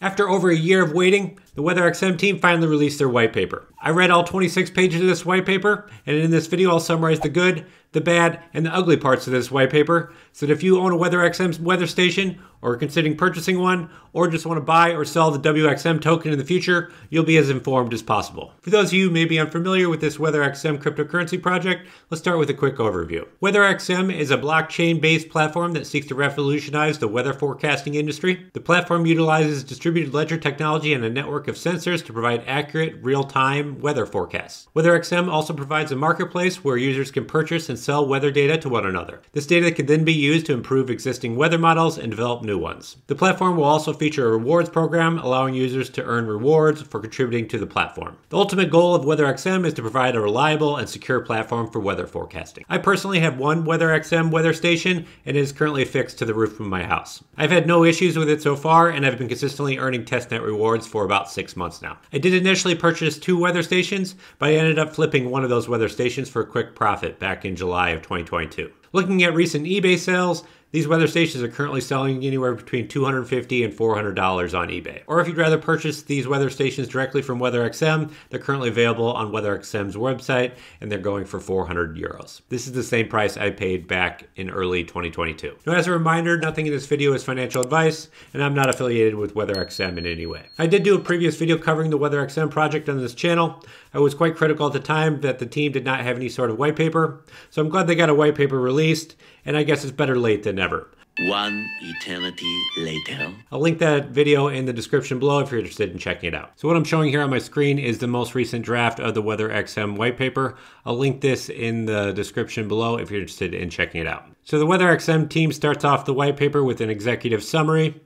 After over a year of waiting, the WeatherXM team finally released their white paper. I read all 26 pages of this white paper, and in this video I'll summarize the good, the bad, and the ugly parts of this white paper, so that if you own a WeatherXM weather station, or are considering purchasing one, or just want to buy or sell the WXM token in the future, you'll be as informed as possible. For those of you who may be unfamiliar with this WeatherXM cryptocurrency project, let's start with a quick overview. WeatherXM is a blockchain-based platform that seeks to revolutionize the weather forecasting industry. The platform utilizes distributed ledger technology and a network of sensors to provide accurate, real-time weather forecasts. WeatherXM also provides a marketplace where users can purchase and sell weather data to one another. This data can then be used to improve existing weather models and develop new ones. The platform will also feature a rewards program allowing users to earn rewards for contributing to the platform. The ultimate goal of WeatherXM is to provide a reliable and secure platform for weather forecasting. I personally have one WeatherXM weather station and it is currently fixed to the roof of my house. I've had no issues with it so far and I've been consistently earning testnet rewards for about six months now. I did initially purchase two weather stations, but I ended up flipping one of those weather stations for a quick profit back in July of 2022. Looking at recent eBay sales, these weather stations are currently selling anywhere between 250 and $400 on eBay. Or if you'd rather purchase these weather stations directly from WeatherXM, they're currently available on WeatherXM's website and they're going for 400 euros. This is the same price I paid back in early 2022. Now, as a reminder, nothing in this video is financial advice and I'm not affiliated with WeatherXM in any way. I did do a previous video covering the WeatherXM project on this channel. I was quite critical at the time that the team did not have any sort of white paper, so I'm glad they got a white paper released, and I guess it's better late than never. One eternity later. I'll link that video in the description below if you're interested in checking it out. So what I'm showing here on my screen is the most recent draft of the WeatherXM white paper. I'll link this in the description below if you're interested in checking it out. So the WeatherXM team starts off the white paper with an executive summary.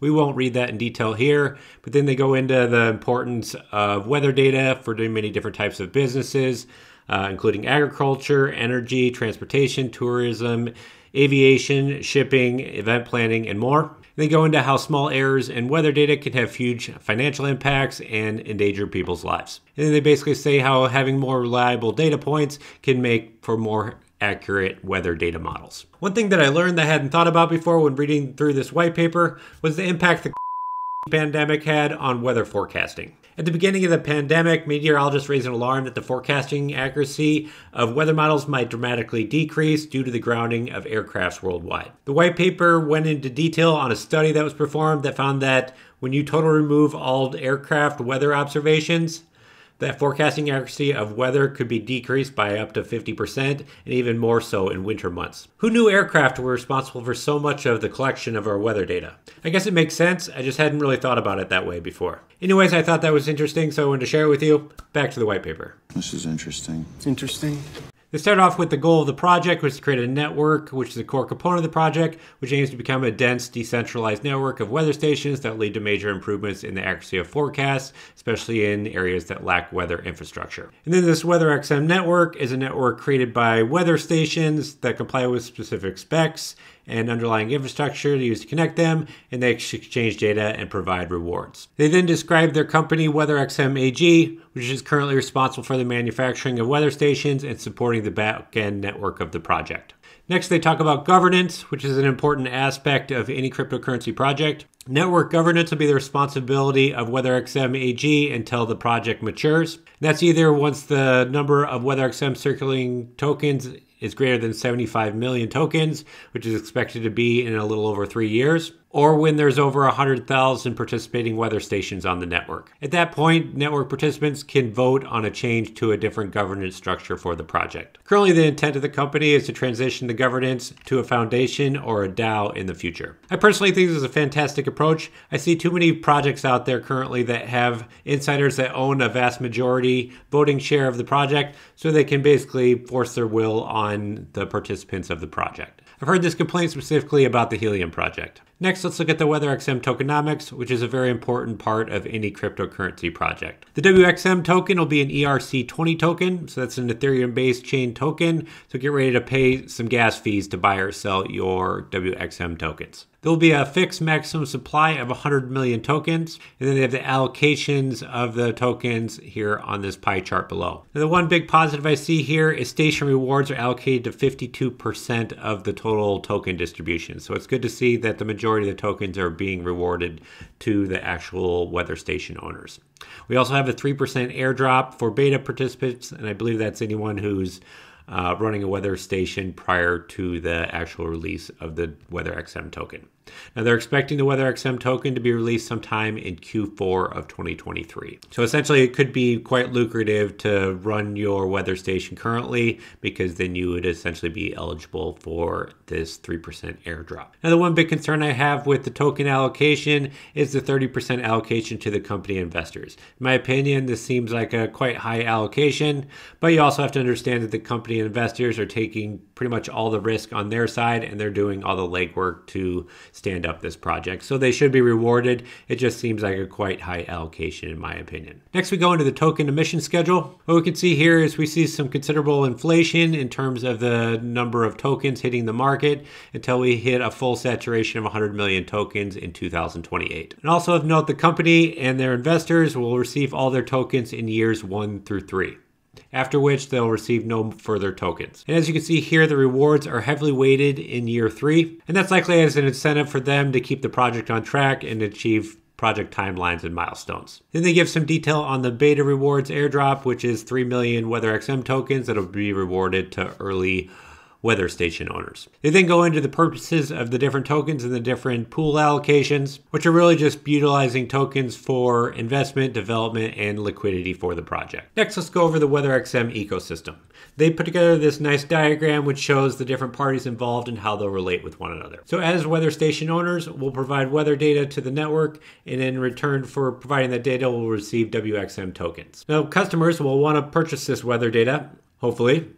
We won't read that in detail here, but then they go into the importance of weather data for doing many different types of businesses, uh, including agriculture, energy, transportation, tourism, aviation, shipping, event planning, and more. They go into how small errors in weather data can have huge financial impacts and endanger people's lives. And then they basically say how having more reliable data points can make for more accurate weather data models. One thing that I learned that I hadn't thought about before when reading through this white paper was the impact the pandemic had on weather forecasting. At the beginning of the pandemic, meteorologists raised an alarm that the forecasting accuracy of weather models might dramatically decrease due to the grounding of aircrafts worldwide. The white paper went into detail on a study that was performed that found that when you total remove all aircraft weather observations, that forecasting accuracy of weather could be decreased by up to 50% and even more so in winter months. Who knew aircraft were responsible for so much of the collection of our weather data? I guess it makes sense, I just hadn't really thought about it that way before. Anyways, I thought that was interesting, so I wanted to share it with you. Back to the white paper. This is interesting. Interesting. They started off with the goal of the project, which is to create a network, which is a core component of the project, which aims to become a dense, decentralized network of weather stations that lead to major improvements in the accuracy of forecasts, especially in areas that lack weather infrastructure. And then this WeatherXM network is a network created by weather stations that comply with specific specs and underlying infrastructure to use to connect them, and they exchange data and provide rewards. They then describe their company, WeatherXM AG, which is currently responsible for the manufacturing of weather stations and supporting the back-end network of the project. Next, they talk about governance, which is an important aspect of any cryptocurrency project. Network governance will be the responsibility of WeatherXM AG until the project matures. That's either once the number of WeatherXM circulating tokens is greater than 75 million tokens, which is expected to be in a little over three years, or when there's over 100,000 participating weather stations on the network. At that point, network participants can vote on a change to a different governance structure for the project. Currently, the intent of the company is to transition the governance to a foundation or a DAO in the future. I personally think this is a fantastic approach. I see too many projects out there currently that have insiders that own a vast majority voting share of the project, so they can basically force their will on the participants of the project. I've heard this complaint specifically about the Helium project. Next, let's look at the WeatherXM tokenomics, which is a very important part of any cryptocurrency project. The WXM token will be an ERC20 token, so that's an Ethereum based chain token. So get ready to pay some gas fees to buy or sell your WXM tokens. There will be a fixed maximum supply of 100 million tokens, and then they have the allocations of the tokens here on this pie chart below. Now, the one big positive I see here is station rewards are allocated to 52% of the total token distribution. So it's good to see that the majority of the tokens are being rewarded to the actual weather station owners. We also have a 3% airdrop for beta participants, and I believe that's anyone who's uh, running a weather station prior to the actual release of the WeatherXM token. Now they're expecting the WeatherXM token to be released sometime in Q4 of 2023. So essentially, it could be quite lucrative to run your weather station currently because then you would essentially be eligible for this 3% airdrop. Now, the one big concern I have with the token allocation is the 30% allocation to the company investors. In my opinion, this seems like a quite high allocation, but you also have to understand that the company investors are taking pretty much all the risk on their side and they're doing all the legwork to stand up this project. So they should be rewarded. It just seems like a quite high allocation, in my opinion. Next, we go into the token emission schedule. What we can see here is we see some considerable inflation in terms of the number of tokens hitting the market until we hit a full saturation of 100 million tokens in 2028. And also of note, the company and their investors will receive all their tokens in years one through three after which they'll receive no further tokens. And as you can see here, the rewards are heavily weighted in year three, and that's likely as an incentive for them to keep the project on track and achieve project timelines and milestones. Then they give some detail on the beta rewards airdrop, which is 3 million WeatherXM tokens that'll be rewarded to early weather station owners. They then go into the purposes of the different tokens and the different pool allocations, which are really just utilizing tokens for investment, development, and liquidity for the project. Next, let's go over the WeatherXM ecosystem. They put together this nice diagram which shows the different parties involved and how they'll relate with one another. So, as weather station owners, we'll provide weather data to the network, and in return for providing that data, we'll receive WXM tokens. Now, customers will want to purchase this weather data, hopefully,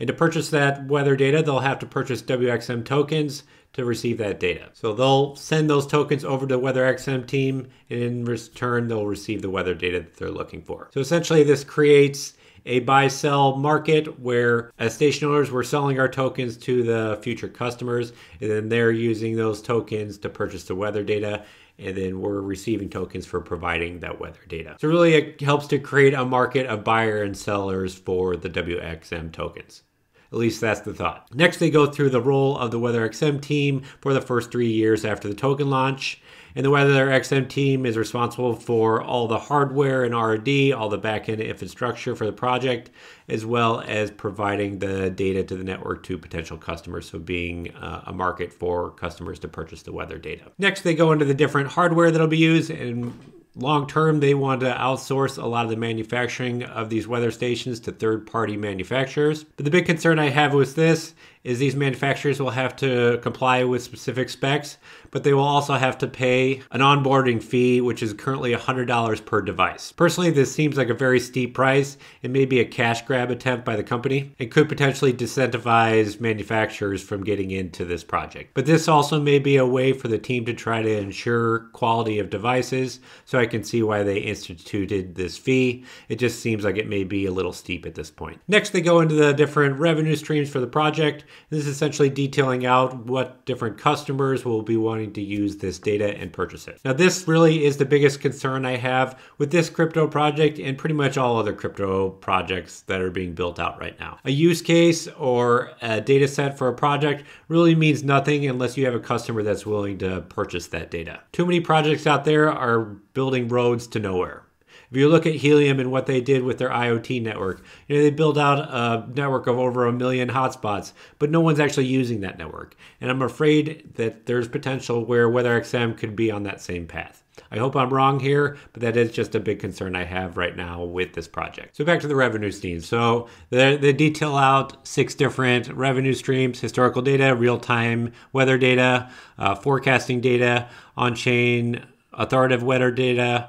and to purchase that weather data, they'll have to purchase WXM tokens to receive that data. So they'll send those tokens over to the WeatherXM team, and in return, they'll receive the weather data that they're looking for. So essentially, this creates a buy sell market where as station owners we're selling our tokens to the future customers and then they're using those tokens to purchase the weather data and then we're receiving tokens for providing that weather data. So really it helps to create a market of buyer and sellers for the WXM tokens. At least that's the thought. Next, they go through the role of the WeatherXM team for the first three years after the token launch. And the WeatherXM team is responsible for all the hardware and R&D, all the backend infrastructure for the project, as well as providing the data to the network to potential customers, so being uh, a market for customers to purchase the weather data. Next, they go into the different hardware that'll be used and long term, they want to outsource a lot of the manufacturing of these weather stations to third party manufacturers. But the big concern I have with this is these manufacturers will have to comply with specific specs, but they will also have to pay an onboarding fee, which is currently $100 per device. Personally, this seems like a very steep price. It may be a cash grab attempt by the company and could potentially disincentivize manufacturers from getting into this project. But this also may be a way for the team to try to ensure quality of devices, so I can see why they instituted this fee. It just seems like it may be a little steep at this point. Next, they go into the different revenue streams for the project. This is essentially detailing out what different customers will be wanting to use this data and purchase it. Now, this really is the biggest concern I have with this crypto project and pretty much all other crypto projects that are being built out right now. A use case or a data set for a project really means nothing unless you have a customer that's willing to purchase that data. Too many projects out there are building roads to nowhere. If you look at Helium and what they did with their IoT network, you know, they built out a network of over a million hotspots, but no one's actually using that network. And I'm afraid that there's potential where WeatherXM could be on that same path. I hope I'm wrong here, but that is just a big concern I have right now with this project. So back to the revenue streams. So they, they detail out six different revenue streams: historical data, real-time weather data, uh, forecasting data, on-chain authoritative weather data,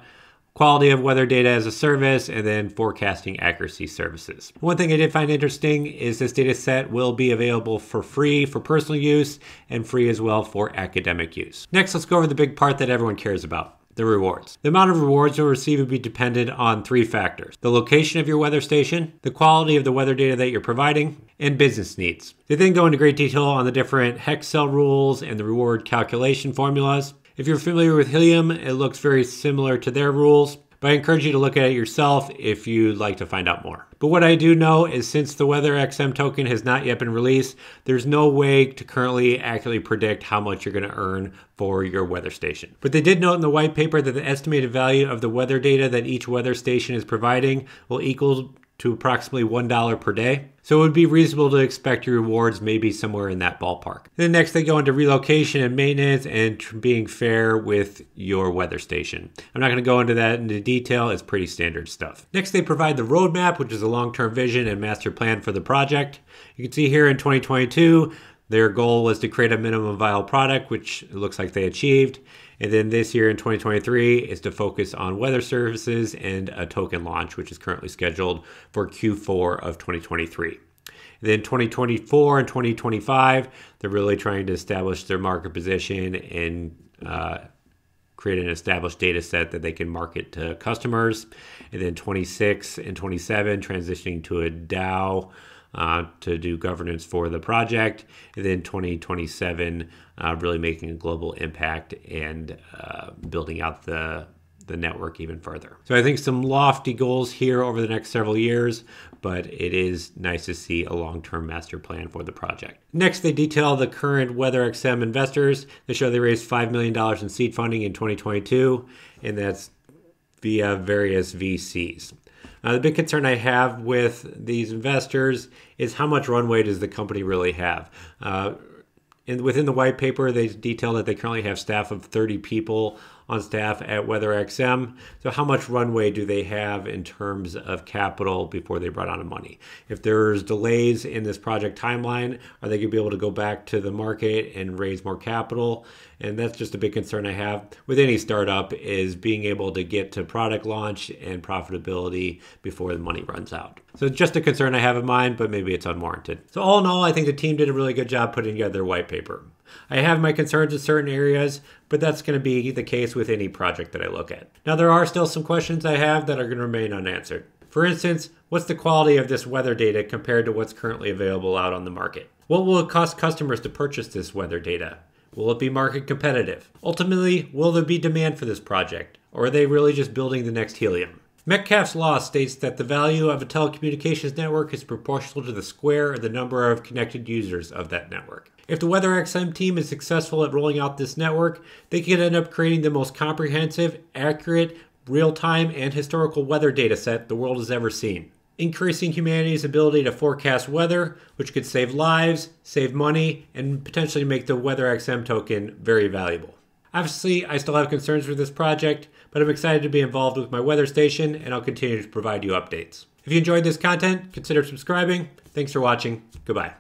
quality of weather data as a service, and then forecasting accuracy services. One thing I did find interesting is this data set will be available for free for personal use and free as well for academic use. Next, let's go over the big part that everyone cares about the rewards. The amount of rewards you'll receive will be dependent on three factors the location of your weather station, the quality of the weather data that you're providing, and business needs. They then go into great detail on the different hex cell rules and the reward calculation formulas. If you're familiar with Helium, it looks very similar to their rules, but I encourage you to look at it yourself if you'd like to find out more. But what I do know is since the Weather XM token has not yet been released, there's no way to currently accurately predict how much you're going to earn for your weather station. But they did note in the white paper that the estimated value of the weather data that each weather station is providing will equal to approximately $1 per day. So it would be reasonable to expect your rewards maybe somewhere in that ballpark. Then next they go into relocation and maintenance and being fair with your weather station. I'm not going to go into that into detail, it's pretty standard stuff. Next they provide the roadmap, which is a long-term vision and master plan for the project. You can see here in 2022, their goal was to create a minimum viable product, which it looks like they achieved. And then this year in 2023 is to focus on weather services and a token launch, which is currently scheduled for Q4 of 2023. And then 2024 and 2025, they're really trying to establish their market position and uh, create an established data set that they can market to customers. And then 26 and 27, transitioning to a DAO uh, to do governance for the project. And then 2027, uh, really making a global impact and uh, building out the the network even further. So I think some lofty goals here over the next several years, but it is nice to see a long-term master plan for the project. Next, they detail the current WeatherXM investors. They show they raised $5 million in seed funding in 2022, and that's via various VCs. Uh, the big concern I have with these investors is how much runway does the company really have? Uh, and within the white paper, they detail that they currently have staff of 30 people on staff at WeatherXM. So, how much runway do they have in terms of capital before they run out of money? If there's delays in this project timeline, are they going to be able to go back to the market and raise more capital? And that's just a big concern I have with any startup is being able to get to product launch and profitability before the money runs out. So, it's just a concern I have in mind, but maybe it's unwarranted. So, all in all, I think the team did a really good job putting together their white paper. I have my concerns in certain areas, but that's going to be the case with any project that I look at. Now, there are still some questions I have that are going to remain unanswered. For instance, what's the quality of this weather data compared to what's currently available out on the market? What will it cost customers to purchase this weather data? Will it be market competitive? Ultimately, will there be demand for this project? Or are they really just building the next helium? Metcalfe's law states that the value of a telecommunications network is proportional to the square or the number of connected users of that network. If the WeatherXM team is successful at rolling out this network, they could end up creating the most comprehensive, accurate, real time, and historical weather data set the world has ever seen. Increasing humanity's ability to forecast weather, which could save lives, save money, and potentially make the WeatherXM token very valuable. Obviously, I still have concerns with this project, but I'm excited to be involved with my weather station and I'll continue to provide you updates. If you enjoyed this content, consider subscribing. Thanks for watching. Goodbye.